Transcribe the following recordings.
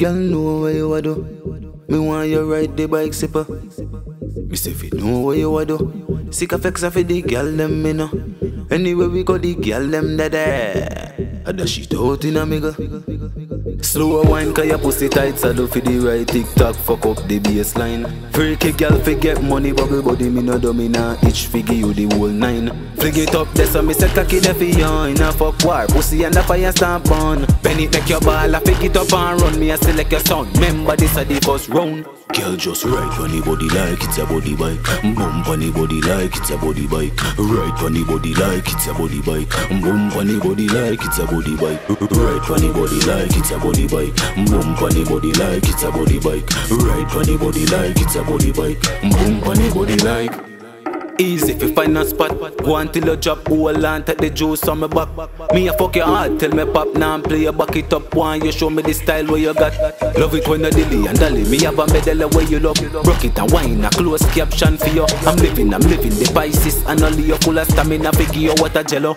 Girl, know what you a do. Me want you ride the bike sipper. Me say fi know what you a do. Sick of the girl them me know. Anyway we go the girl them da da. I dash it out in a mega. Slow wine cause your pussy tight saddle for the right TikTok fuck up the baseline. Freaky girl fi get money bubble body me no dummy nah itch figure you the whole nine. Fling it up there so me say cocky you in a fuck war Pussy and the fire burn. Bend it make your ball I fig it up and run. Me I select your sound. Remember this a the first round Girl just ride on the body like it's a buddy bike. Bump on the body like it's a buddy bike. Ride on the body like it's a buddy bike. Bump on the body like it's a buddy bike. Ride on the body like it's a buddy bike. Bump on the body like it's a buddy bike. Ride on the body like it's a buddy bike. Bump on the body like Easy if you find a spot. Go until you drop hold and take the juice on my back. Me a fuck your heart Tell me pop now and play your back it up. One you show me the style where you got. Love it when you dilly and dally. Me have a medal where you love. Broke it and wine a close caption for you. I'm living, I'm living the Pisces And only you full of stamina Figure you what a jello.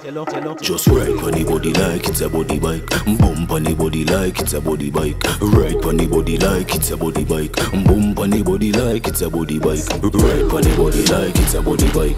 Just ride on the body like it's a buddy bike. Bump on the body like it's a buddy bike. Ride on the body like it's a buddy bike. Bump on the body like it's a buddy bike. Ride on the body like it's a body bike.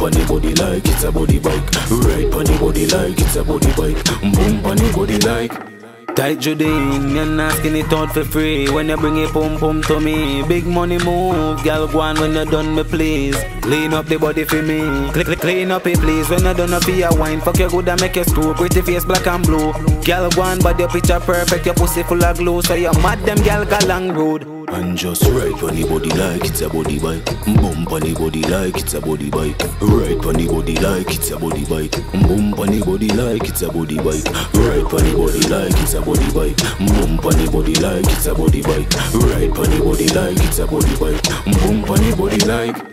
On the body like it's a buddy bike. Ride on the body like it's a buddy bike. Bump on the body like. Tight Judine, you're not skinny it out for free. When you bring it pum pum to me. Big money move, girl go on when you done me please. Clean up the body for me. Click, click, clean up it please. When you done up your wine. Fuck you good and make you screw Pretty face black and blue. Girl go on but your picture perfect. Your pussy full of glue. So you mad them girl go long road and just ride on the body like it's a buddy bike. Bump on the body like it's a buddy bike. Ride on the body like it's a buddy bike. Bump on the body like it's a buddy bike. Ride on the body like it's a buddy bike. Bump on the body like it's a buddy bike. Ride on the body like it's a buddy bike. Bump on the body like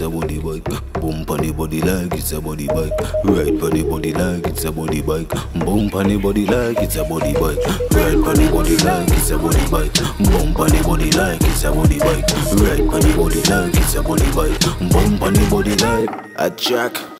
it's a buddy bike. Bump on the body like it's a buddy bike. Ride on the body like it's a buddy bike. Bump on the body like it's a buddy bike. Ride on the body like it's a buddy bike. Bump on the body like it's a buddy bike. Ride on the body like it's a buddy bike. Bump on the body like A jack